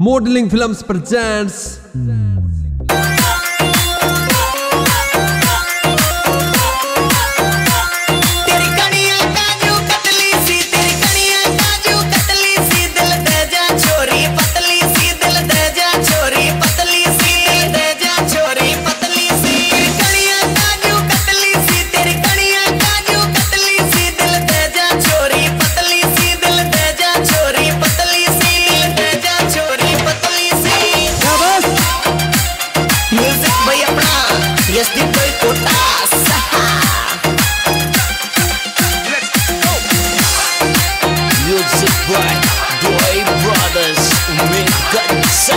modelling films presents boy, boy brothers, мы годца